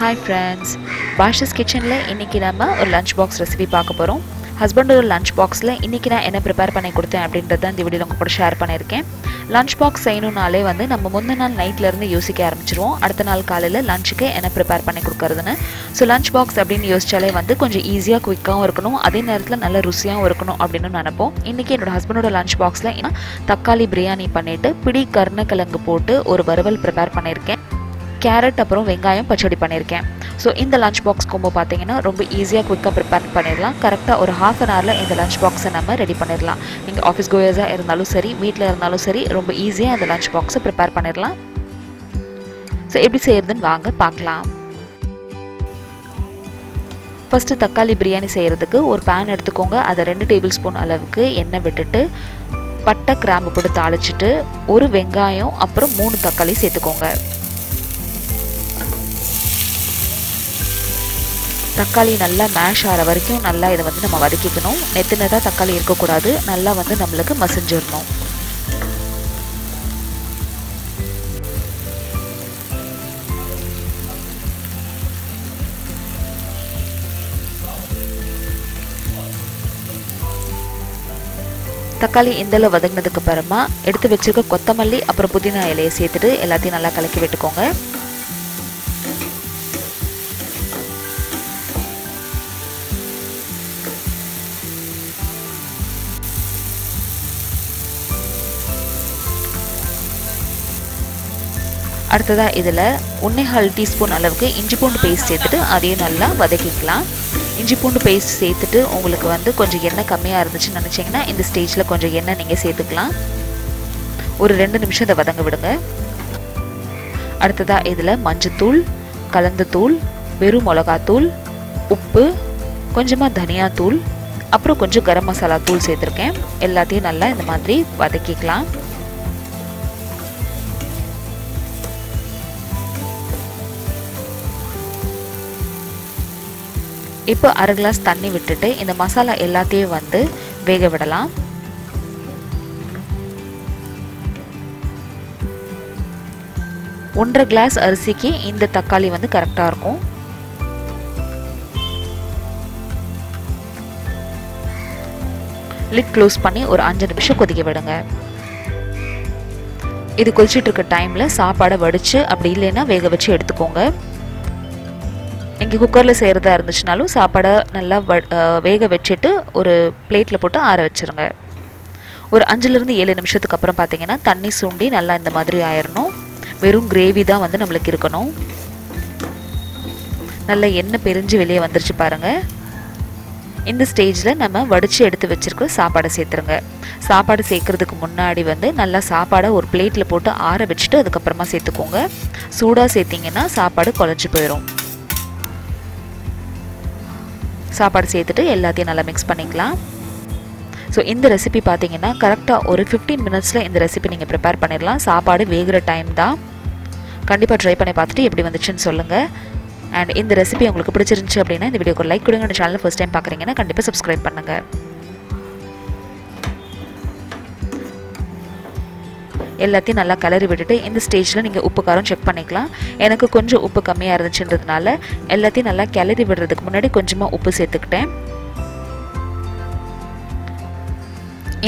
Hi friends பாஷஸ் கிச்சனில் இன்றைக்கி நம்ம ஒரு லஞ்ச் பாக்ஸ் ரெசிபி பார்க்க போகிறோம் ஹஸ்பண்டோட லஞ்ச் பாக்ஸில் இன்றைக்கி நான் என்ன ப்ரிப்பேர் பண்ணி கொடுத்தேன் அப்படின்றத இந்த வீடியோவில் உங்கள் கூட ஷேர் பண்ணியிருக்கேன். லஞ்ச் பாக்ஸ் செய்யணுனாலே வந்து நம்ம முந்தின நாள் நைட்லேருந்து யோசிக்க ஆரம்பிச்சிருவோம். அடுத்த நாள் காலையில் லஞ்சுக்கு என்ன ப்ரிப்பேர் பண்ணி கொடுக்குறதுன்னு. ஸோ லஞ்ச் பாக்ஸ் அப்படின்னு யோசிச்சாலே வந்து கொஞ்சம் ஈஸியாக குயிக்காகவும் இருக்கணும். அதே நேரத்தில் நல்ல ருசியாகவும் இருக்கணும் அப்படின்னு நினைப்போம். இன்றைக்கி என்னோட ஹஸ்பண்டோட லஞ்ச் பாக்ஸில் தக்காளி பிரியாணி பண்ணிவிட்டு பிடி கருணக்கிழங்கு போட்டு ஒரு வறுவல் ப்ரிப்பேர் பண்ணியிருக்கேன். கேரட் அப்புறம் வெங்காயம் பச்சடி பண்ணியிருக்கேன். ஸோ இந்த லஞ்ச் பாக்ஸ் கொம்போ பார்த்தீங்கன்னா ரொம்ப ஈஸியாக குயிக்காக ப்ரிப்பேர் பண்ணிடலாம். கரெக்டாக ஒரு ஹாஃப் அன் ஹவரில் இந்த லஞ்ச் பாக்ஸை நம்ம ரெடி பண்ணிடலாம். நீங்கள் ஆஃபீஸ் கோயர்ஸாக இருந்தாலும் சரி வீட்டில் இருந்தாலும் சரி ரொம்ப ஈஸியாக இந்த லஞ்ச் பாக்ஸை ப்ரிப்பேர் பண்ணிடலாம். ஸோ எப்படி செய்யறதுன்னு வாங்க பார்க்கலாம். ஃபஸ்ட்டு தக்காளி பிரியாணி செய்கிறதுக்கு ஒரு பேன் எடுத்துக்கோங்க. அதை ரெண்டு டேபிள் ஸ்பூன் அளவுக்கு எண்ணெய் விட்டுட்டு பட்டை கிராம்பு போட்டு தாளிச்சிட்டு ஒரு வெங்காயம் அப்புறம் மூணு தக்காளி சேர்த்துக்கோங்க. தக்காளி நல்லா மேஷ் ஆகிற வரைக்கும் நல்லா இதை வந்து நம்ம வதக்கிக்கணும். நெத்து நெத்தாக தக்காளி இருக்கக்கூடாது. நல்லா வந்து நம்மளுக்கு மசிஞ்சிடணும் தக்காளி இந்தளவு வதங்கினதுக்கு அப்புறமா எடுத்து வச்சிருக்க கொத்தமல்லி அப்புறம் புதினா இலையை சேர்த்துட்டு எல்லாத்தையும் நல்லா கலக்கி விட்டுக்கோங்க. அடுத்ததாக இதில் ஒன்றேகால் டீஸ்பூன் அளவுக்கு இஞ்சி பூண்டு பேஸ்ட் சேர்த்துட்டு அதையும் நல்லா வதக்கிக்கலாம். இஞ்சி பூண்டு பேஸ்ட் சேர்த்துட்டு உங்களுக்கு வந்து கொஞ்சம் எண்ணெய் கம்மியாக இருந்துச்சுன்னு நினச்சிங்கன்னா இந்த ஸ்டேஜில் கொஞ்சம் எண்ணெய் நீங்கள் சேர்த்துக்கலாம். ஒரு ரெண்டு நிமிஷம் இதை வதங்க விடுங்க. அடுத்ததாக இதில் மஞ்சத்தூள் கலந்த தூள் வெறும் மிளகாத்தூள் உப்பு கொஞ்சமாக தனியாத்தூள் அப்புறம் கொஞ்சம் கரம் மசாலா தூள் சேர்த்துருக்கேன். எல்லாத்தையும் நல்லா இந்த மாதிரி வதக்கிக்கலாம். இப்போ அரை கிளாஸ் தண்ணி விட்டுட்டு இந்த மசாலா எல்லாத்தையும் வந்து வேக விடலாம். ஒன்றரை கிளாஸ் அரிசிக்கு இந்த தக்காளி வந்து கரெக்டாக இருக்கும். லிட் க்ளோஸ் பண்ணி ஒரு அஞ்சு நிமிஷம் கொதிக்க விடுங்க. இது கொதிச்சுட்டு இருக்க டைமில் சாப்பாடை வடித்து அப்படி இல்லைன்னா வேக வச்சு எடுத்துக்கோங்க. இங்கே குக்கரில் செய்கிறதா இருந்துச்சுனாலும் சாப்பாடை நல்லா வ வேக வச்சுட்டு ஒரு பிளேட்டில் போட்டு ஆற வச்சுருங்க. ஒரு அஞ்சுலேருந்து ஏழு நிமிஷத்துக்கு அப்புறம் பார்த்தீங்கன்னா தண்ணி சுண்டி நல்லா இந்த மாதிரி ஆயிடணும் வெறும் கிரேவி தான் வந்து நம்மளுக்கு இருக்கணும். நல்லா எண்ணெய் பிரிஞ்சு வெளியே வந்துருச்சு பாருங்கள் இந்த ஸ்டேஜில் நம்ம வடித்து எடுத்து வச்சுருக்க சாப்பாடை சேர்த்துருங்க. சாப்பாடு சேர்க்குறதுக்கு முன்னாடி வந்து நல்லா சாப்பாடை ஒரு பிளேட்டில் போட்டு ஆற வச்சுட்டு அதுக்கப்புறமா சேர்த்துக்கோங்க. சூடாக சேர்த்திங்கன்னா சாப்பாடு குழஞ்சி போயிடும் சாப்பாடு சேர்த்துட்டு எல்லாத்தையும் நல்லா மிக்ஸ் பண்ணிக்கலாம். ஸோ இந்த ரெசிபி பார்த்தீங்கன்னா கரெக்டாக ஒரு ஃபிஃப்டீன் மினிட்ஸில் இந்த ரெசிபி நீங்கள் ப்ரிப்பேர் பண்ணிடலாம். சாப்பாடு வேகிற டைம் தான். கண்டிப்பாக ட்ரை பண்ணி பார்த்துட்டு எப்படி வந்துச்சுன்னு சொல்லுங்கள் அண்ட் இந்த ரெசிபி உங்களுக்கு பிடிச்சிருந்துச்சு அப்படின்னா இந்த வீடியோக்கு லைக் கொடுங்க. இந்த சேனல் ஃபஸ்ட் டைம் பார்க்குறீங்கன்னா கண்டிப்பாக சப்ஸ்கிரைப் பண்ணுங்கள் எல்லாத்தையும் நல்லா கிளறி விட்டுட்டு இந்த ஸ்டேஜில் நீங்கள் உப்பு காரம் செக் பண்ணிக்கலாம். எனக்கு கொஞ்சம் உப்பு கம்மியாக இருந்துச்சுன்றதுனால எல்லாத்தையும் நல்லா கிளறி விடுறதுக்கு முன்னாடி கொஞ்சமாக உப்பு சேர்த்துக்கிட்டேன்.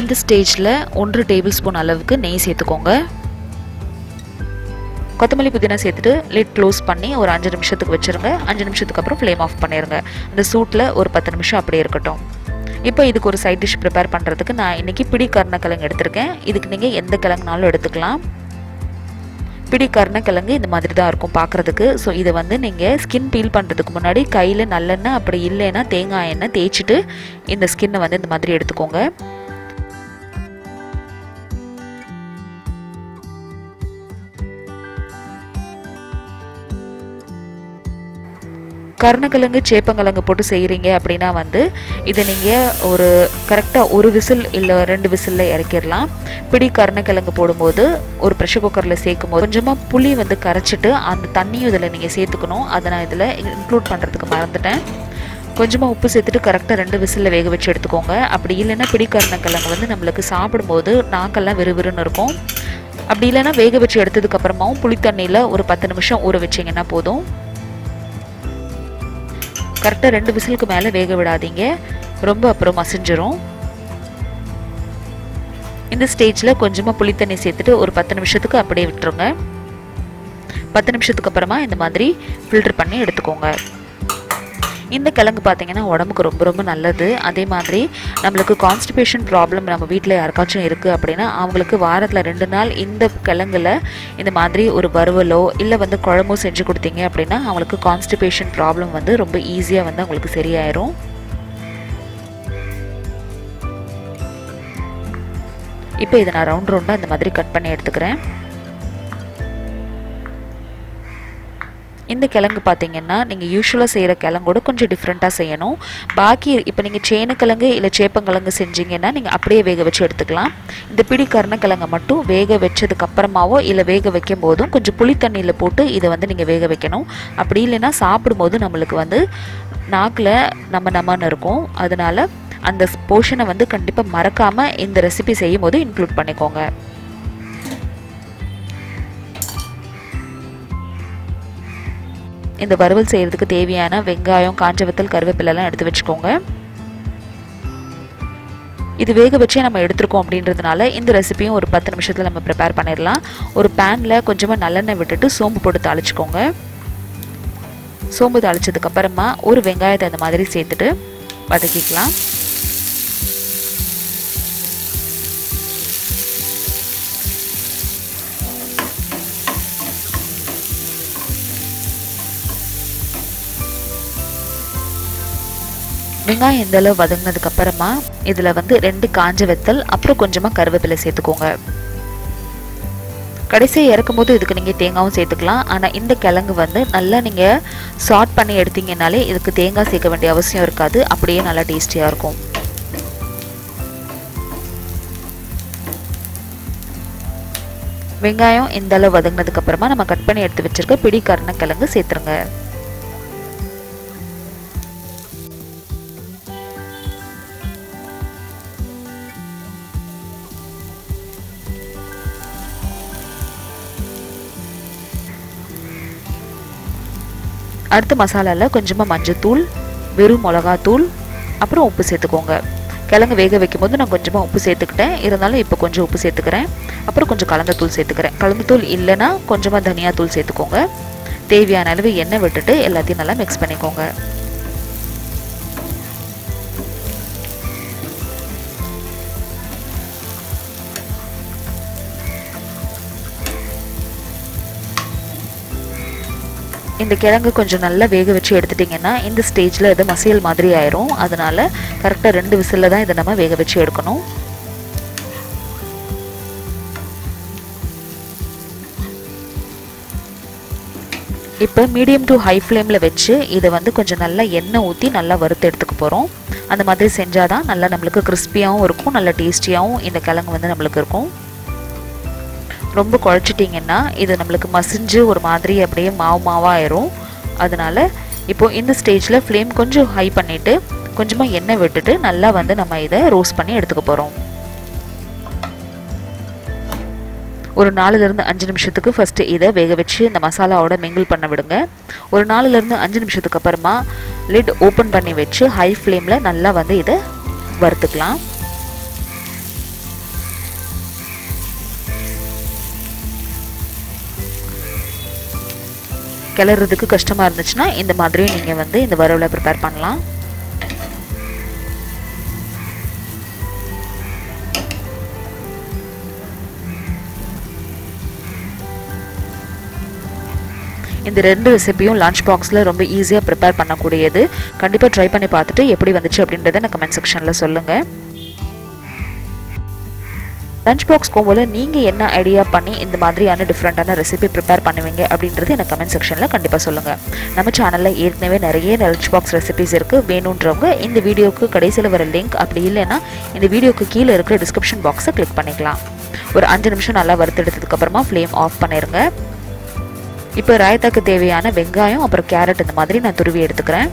இந்த ஸ்டேஜில் ஒன்று டேபிள் ஸ்பூன் அளவுக்கு நெய் சேர்த்துக்கோங்க. கொத்தமல்லி புதினா சேர்த்துட்டு லிட் க்ளோஸ் பண்ணி ஒரு அஞ்சு நிமிஷத்துக்கு வச்சுருங்க. அஞ்சு நிமிஷத்துக்கு அப்புறம் ஃப்ளேம் ஆஃப் பண்ணிடுங்க இந்த சூட்டில் ஒரு பத்து நிமிஷம் அப்படியே இருக்கட்டும். இப்போ இதுக்கு ஒரு சைட் டிஷ் ப்ரிப்பேர் பண்ணுறதுக்கு நான் இன்றைக்கி பிடி கருணக்கிழங்கு எடுத்திருக்கேன். இதுக்கு நீங்கள் எந்த கிழங்குனாலும் எடுத்துக்கலாம். பிடி கருணக்கிழங்கு இந்த மாதிரி தான் இருக்கும் பார்க்குறதுக்கு ஸோ இதை வந்து நீங்கள் ஸ்கின் பீல் பண்ணுறதுக்கு முன்னாடி கையில் நல்லெண்ணெய் அப்படி இல்லைன்னா தேங்காய் எண்ணெய் தேய்ச்சிட்டு இந்த ஸ்கின்னை வந்து இந்த மாதிரி எடுத்துக்கோங்க. கருணக்கிழங்கு சேப்பங்கிழங்கு போட்டு செய்கிறீங்க அப்படின்னா வந்து இதை நீங்கள் ஒரு கரெக்டாக ஒரு விசில் இல்லை ரெண்டு விசிலில் இறக்கிடலாம் பிடி கருணக்கிழங்கு போடும்போது ஒரு ப்ரெஷர் குக்கரில் சேர்க்கும் போது கொஞ்சமாக புளி வந்து கரைச்சிட்டு அந்த தண்ணியும் இதில் நீங்கள் சேர்த்துக்கணும். அதை நான் இதில் இன்க்ளூட் பண்ணுறதுக்கு மறந்துட்டேன். கொஞ்சமாக உப்பு சேர்த்துட்டு கரெக்டாக ரெண்டு விசிலில் வேக வச்சு எடுத்துக்கோங்க. அப்படி இல்லைன்னா பிடி கருணக்கிழங்கு வந்து நம்மளுக்கு சாப்பிடும்போது நாக்கெல்லாம் விறுவிறுன்னு இருக்கும். அப்படி இல்லைன்னா வேக வச்சு எடுத்ததுக்கப்புறமாவும் புளித்தண்ணியில் ஒரு பத்து நிமிஷம் ஊற வச்சிங்கன்னா போதும். கரெக்டாக ரெண்டு விசிலுக்கு மேலே வேக விடாதீங்க. ரொம்ப அப்புறம் மசிஞ்சிரும். இந்த ஸ்டேஜில் கொஞ்சமாக புளித்தண்ணி சேர்த்துட்டு ஒரு பத்து நிமிஷத்துக்கு அப்படியே விட்டுருங்க. பத்து நிமிஷத்துக்கு அப்புறமா இந்த மாதிரி ஃபில்டர் பண்ணி எடுத்துக்கோங்க. இந்த கிழங்கு பார்த்தீங்கன்னா உடம்புக்கு ரொம்ப ரொம்ப நல்லது. அதே மாதிரி நம்மளுக்கு கான்ஸ்டிபேஷன் ப்ராப்ளம் நம்ம வீட்டில் யாருக்காச்சும் இருக்குது அப்படின்னா அவங்களுக்கு வாரத்தில் ரெண்டு நாள் இந்த கிழங்குல இந்த மாதிரி ஒரு வறுவலோ இல்லை வந்து குழம்போ செஞ்சு கொடுத்தீங்க அப்படின்னா அவங்களுக்கு கான்ஸ்டிபேஷன் ப்ராப்ளம் வந்து ரொம்ப ஈஸியாக வந்து அவங்களுக்கு சரியாயிரும். இப்போ இதை நான் ரவுண்ட் ரவுண்டாக இந்த மாதிரி கட் பண்ணி எடுத்துக்கிறேன். இந்த கிழங்கு பார்த்தீங்கன்னா நீங்கள் யூஸ்வலாக செய்கிற கிழங்கோட கொஞ்சம் டிஃப்ரெண்ட்டாக செய்யணும். பாக்கி இப்போ நீங்கள் சேனக்கிழங்கு இல்லை சேப்பங்கிழங்கு செஞ்சீங்கன்னா நீங்கள் அப்படியே வேக வச்சு எடுத்துக்கலாம். இந்த பிடி கருணக்கிழங்கை மட்டும் வேக வச்சதுக்கப்புறமாவோ இல்லை வேக வைக்கும் போதும் கொஞ்சம் புளி தண்ணியில் போட்டு இதை வந்து நீங்கள் வேக வைக்கணும். அப்படி இல்லைன்னா சாப்பிடும்போது நம்மளுக்கு வந்து நாக்கில் நம்ம நம்மன்னு இருக்கும். அதனால் அந்த போர்ஷனை வந்து கண்டிப்பாக மறக்காமல் இந்த ரெசிபி செய்யும் போது இன்க்ளூட் பண்ணிக்கோங்க. இந்த வறுவல் செய்கிறதுக்கு தேவையான வெங்காயம் காஞ்ச வத்தல் கருவேப்பிலெல்லாம் எடுத்து வச்சுக்கோங்க. இது வேக வச்சே நம்ம எடுத்துருக்கோம் அப்படின்றதுனால இந்த ரெசிபியும் ஒரு பத்து நிமிஷத்தில் நம்ம ப்ரிப்பேர் பண்ணிடலாம். ஒரு பேனில் கொஞ்சமாக நல்லெண்ணெய் விட்டுட்டு சோம்பு போட்டு தாளிச்சுக்கோங்க. சோம்பு தாளிச்சதுக்கப்புறமா ஒரு வெங்காயத்தை அந்த மாதிரி சேர்த்துட்டு வதக்கிக்கலாம். வெங்காயம் இந்த அளவு வதங்கினதுக்கு அப்புறமா இதில் வந்து ரெண்டு காஞ்ச வெத்தல் அப்புறம் கொஞ்சமாக கருவேப்பிலை சேர்த்துக்கோங்க. கடைசியாக இறக்கும் போது இதுக்கு நீங்கள் தேங்காயும் சேர்த்துக்கலாம். ஆனால் இந்த கிழங்கு வந்து நல்லா நீங்கள் சாட் பண்ணி எடுத்தீங்கனாலே இதுக்கு தேங்காய் சேர்க்க வேண்டிய அவசியம் இருக்காது. அப்படியே நல்லா டேஸ்டியாக இருக்கும். வெங்காயம் இந்த அளவு வதங்கினதுக்கு அப்புறமா நம்ம கட் பண்ணி எடுத்து வச்சிருக்க பிடி கருணக்கிழங்கு சேர்த்துருங்க. அடுத்து மசாலாவில் கொஞ்சமாக மஞ்சத்தூள் வெறும் மிளகாத்தூள் அப்புறம் உப்பு சேர்த்துக்கோங்க. கிழங்கு வேக வைக்கும் போது நான் கொஞ்சமாக உப்பு சேர்த்துக்கிட்டேன். இருந்தாலும் இப்போ கொஞ்சம் உப்பு சேர்த்துக்கிறேன். அப்புறம் கொஞ்சம் கலந்த தூள் சேர்த்துக்கிறேன். கலந்த தூள் இல்லைன்னா கொஞ்சமாக தனியாத்தூள் சேர்த்துக்கோங்க. தேவையான அளவு எண்ணெய் விட்டுட்டு எல்லாத்தையும் நல்லா மிக்ஸ் பண்ணிக்கோங்க. இந்த கிழங்கு கொஞ்சம் நல்லா வேக வச்சு எடுத்துட்டிங்கன்னா இந்த ஸ்டேஜில் இது மசியல் மாதிரி ஆயிரும். அதனால கரெக்டாக ரெண்டு விசிலில் தான் இதை நம்ம வேக வச்சு எடுக்கணும். இப்போ மீடியம் டு ஹை ஃப்ளேமில் வச்சு இதை வந்து கொஞ்சம் நல்லா எண்ணெய் ஊற்றி நல்லா வறுத்து எடுத்துக்க போகிறோம் அந்த மாதிரி செஞ்சால் தான் நல்லா நம்மளுக்கு கிறிஸ்பியாகவும் இருக்கும் நல்லா டேஸ்டியாகவும் இந்த கிழங்கு வந்து நம்மளுக்கு இருக்கும். ரொம்ப குழச்சிட்டிங்கன்னா இது நம்மளுக்கு மசிஞ்சு ஒரு மாதிரி அப்படியே மாவு மாவாயிரும் அதனால இப்போது இந்த ஸ்டேஜில் ஃப்ளேம் கொஞ்சம் ஹை பண்ணிவிட்டு கொஞ்சமாக எண்ணெய் விட்டுட்டு நல்லா வந்து நம்ம இதை ரோஸ்ட் பண்ணி எடுத்துக்க போகிறோம் ஒரு நாலுலேருந்து அஞ்சு நிமிஷத்துக்கு ஃபஸ்ட்டு இதை வேக வச்சு இந்த மசாலாவோட மிங்கிள் பண்ண விடுங்க. ஒரு நாலுலேருந்து அஞ்சு நிமிஷத்துக்கு அப்புறமா லிட் ஓப்பன் பண்ணி வச்சு ஹை ஃப்ளேமில் நல்லா வந்து இதை வறுத்துக்கலாம். கிளறதுக்கு கஷ்டமாக இருந்துச்சுன்னா இந்த மாதிரியும் நீங்கள் வந்து இந்த வறுவலை ப்ரிப்பேர் பண்ணலாம். இந்த ரெண்டு ரெசிபியும் லஞ்ச் பாக்ஸில் ரொம்ப ஈஸியாக ப்ரிப்பேர் பண்ணக்கூடியது. கண்டிப்பாக ட்ரை பண்ணி பார்த்துட்டு எப்படி வந்துச்சு அப்படின்றத எனக்கு கமெண்ட் செக்ஷனில் சொல்லுங்கள் லஞ்ச் பாக்ஸ் கோவில் நீங்கள் என்ன ஐடியா பண்ணி இந்த மாதிரியான டிஃப்ரெண்ட்டான ரெசிபி ப்ரிப்பேர் பண்ணுவீங்க அப்படின்றது எனக்கு கமெண்ட் செக்ஷனில் கண்டிப்பாக சொல்லுங்கள் நம்ம சேனலில் ஏற்கனவே நிறைய லஞ்ச் பாக்ஸ் ரெசிபிஸ் இருக்குது வேணுன்றவங்க இந்த வீடியோக்கு கடைசியில் வர லிங்க் அப்படி இல்லைன்னா இந்த வீடியோக்கு கீழே இருக்கிற டிஸ்கிரிப்ஷன் பாக்ஸை கிளிக் பண்ணிக்கலாம். ஒரு அஞ்சு நிமிஷம் நல்லா வறுத்தெடுத்ததுக்கப்புறமா ஃப்ளேம் ஆஃப் பண்ணிடுங்க இப்போ ராயத்தாக்கு தேவையான வெங்காயம் அப்புறம் கேரட் இந்த மாதிரி நான் துருவி எடுத்துக்கிறேன்.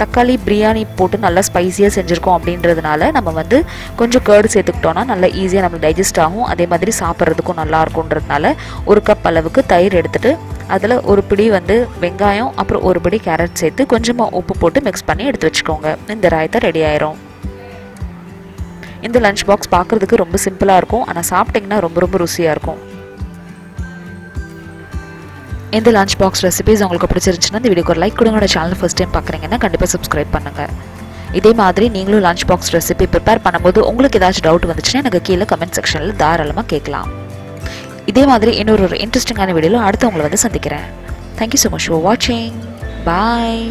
தக்காளி பிரியாணி போட்டு நல்லா ஸ்பைஸியாக செஞ்சுருக்கோம் அப்படின்றதுனால நம்ம வந்து கொஞ்சம் கேர்டு சேர்த்துக்கிட்டோன்னா நல்லா ஈஸியாக நம்மளுக்கு டைஜஸ்ட் ஆகும். அதே மாதிரி சாப்பிட்றதுக்கும் நல்லா இருக்குன்றதுனால ஒரு கப் அளவுக்கு தயிர் எடுத்துகிட்டு அதில் ஒரு பிடி வந்து வெங்காயம் அப்புறம் ஒரு பிடி கேரட் சேர்த்து கொஞ்சமாக உப்பு போட்டு மிக்ஸ் பண்ணி எடுத்து வச்சுக்கோங்க. இந்த ராயத்தை ரெடி ஆயிரும். இந்த லஞ்ச் பாக்ஸ் பார்க்குறதுக்கு ரொம்ப சிம்பிளாக இருக்கும். ஆனால் சாப்பிட்டிங்கன்னா ரொம்ப ரொம்ப ருசியாக இருக்கும். இந்த லஞ்ச் பாக்ஸ் ரெசிபிஸ் உங்களுக்கு பிடிச்சிருந்துச்சுன்னா இந்த வீடியோக்கு ஒரு லைக் கொடுங்க. சேனல் ஃபஸ்ட் டைம் பார்க்குறீங்கன்னா கண்டிப்பாக சப்ஸ்கிரைப் பண்ணுங்கள் இதே மாதிரி நீங்களும் லஞ்ச் பாக்ஸ் ரெசிபி ப்ரிப்பேர் பண்ணும்போது உங்களுக்கு ஏதாச்சும் டவுட் வந்துச்சுன்னா எனக்கு கீழே கமெண்ட் செக்ஷனில் தாராளமாக கேட்கலாம். இதே மாதிரி இன்னொரு ஒரு இன்ட்ரெஸ்டிங்கான வீடியோவில் அடுத்து உங்களை வந்து சந்திக்கிறேன். தேங்க்யூ ஸோ மச் ஃபார் வாட்சிங் பாய்